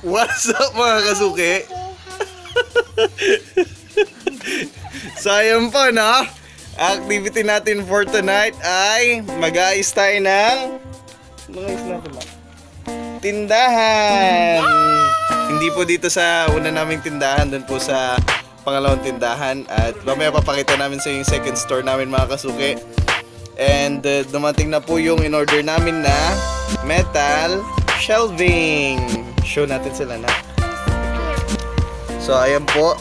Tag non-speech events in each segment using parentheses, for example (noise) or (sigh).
What's up mga kasuki? so ayun po no, activity natin for tonight ay mag-aayos tayo ng mag-aayos natin ba? Tindahan! Hindi po dito sa una naming tindahan, doon po sa pangalawang tindahan at mamaya papakita namin sa yung second store namin mga kasuki. And uh, dumating na po yung in-order namin na metal shelving. Show natin sila na. So, ayan po.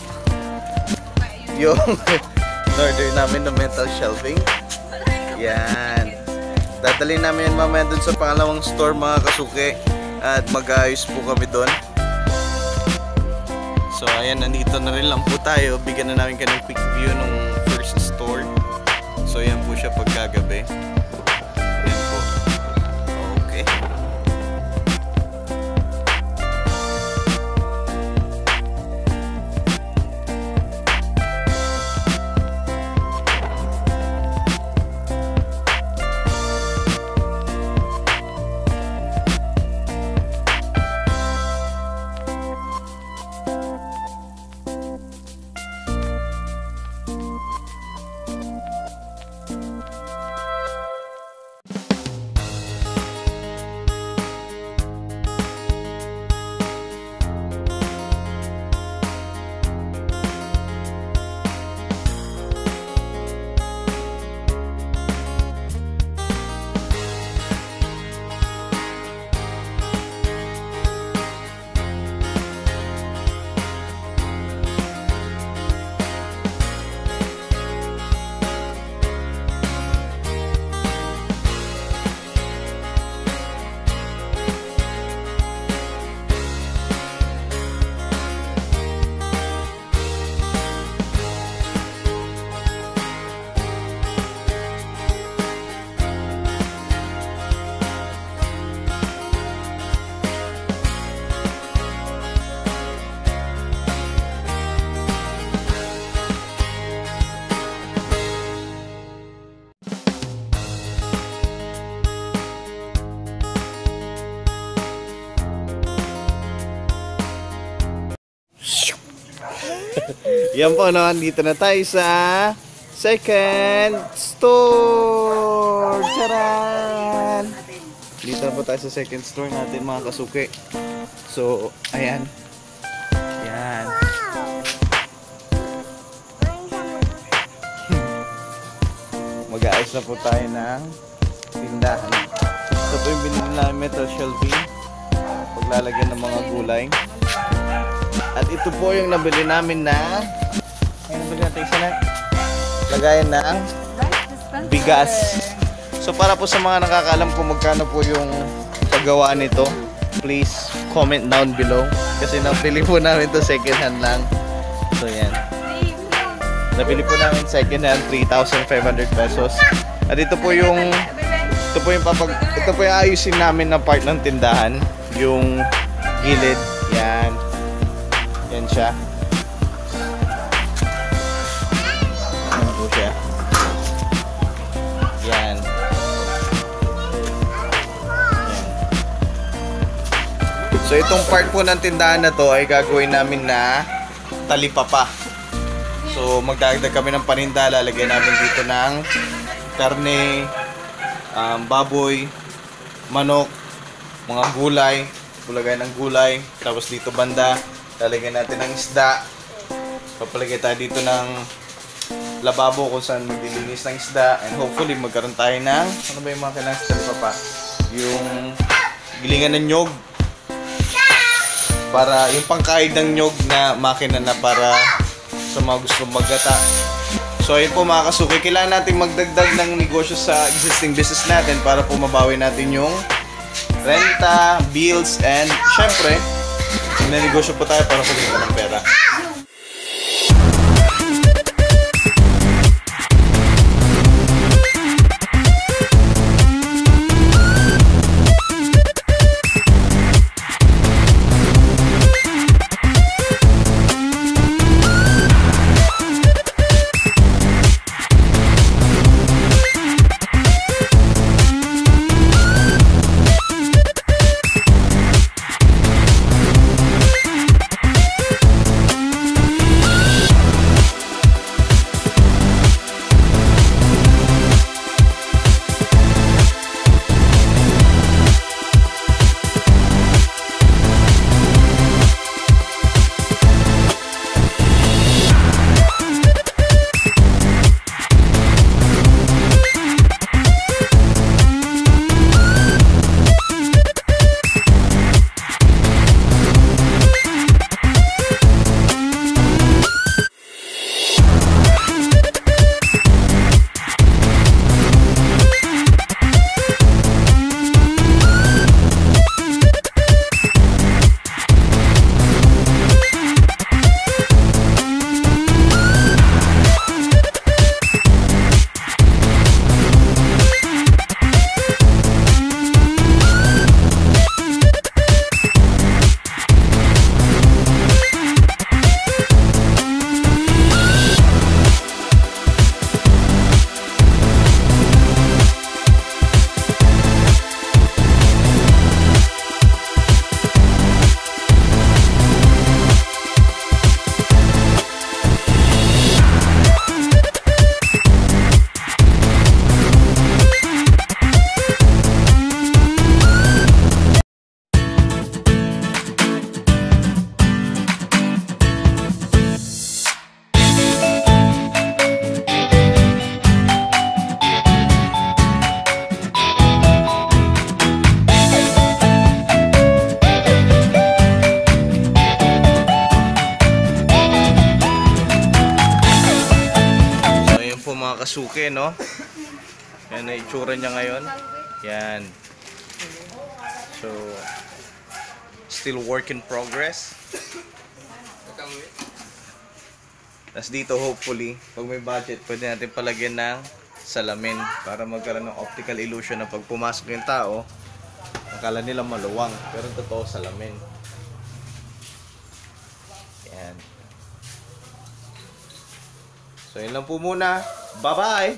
Yung (laughs) in-order namin na metal shelving. Yan. Dadalhin namin yan mamaya dun sa pangalawang store mga kasuki. At mag-ayos po kami doon. So, ayan. Nandito na rin lang po tayo. Bigyan na namin kayo ng quick view nung first store. So, ayan po siya pagkagabi. (laughs) Yan po, no? Dito na tayo sa second store. Charan! Dito na po tayo sa second store natin mga kasuki. So, ayan. Yan. (laughs) Mag-aayos na po tayo ng tindahan. Ito po yung binili namin metal shelving. Paglalagyan ng mga gulay. At ito po yung nabili namin na Ay, nabili natin isa na. Lagayan ng bigas. So para po sa mga nakakaalam kung magkano po yung paggawa nito Please comment down below. Kasi nabili po namin to second hand lang. So yan. Nabili po namin second hand 3,500 pesos. At ito po yung ito po yung papag ito po yung ayusin namin na part ng tindahan. Yung gilid. Yan siya. Yan po siya. Yan. Yan. So itong part po ng tindahan na to ay gagawin namin na talipapa. So magdagdag kami ng paninda, lalagyan namin dito ng karne, um, baboy, manok, mga gulay, bulagay ng gulay, tapos dito banda, lalagyan natin ng isda. Papalagay tayo dito ng lababo kung saan maglilinis ng isda and hopefully magkaroon tayo ng ano ba yung mga kailangan sa papa? Yung gilingan ng nyog para yung pangkain ng nyog na makina na para sa mga gusto maggata. So ayun po mga kasuki, kailangan natin magdagdag ng negosyo sa existing business natin para po mabawi natin yung renta, bills, and syempre, Nanegosyo po tayo para kumita ng pera. Suke, no? Yan na itsura niya ngayon. Yan. So, still work in progress. Tapos dito, hopefully, pag may budget, pwede natin palagyan ng salamin para magkaroon ng optical illusion na pag pumasok yung tao, akala nila maluwang, pero totoo salamin. Yan. So, yun lang po muna. Bye-bye!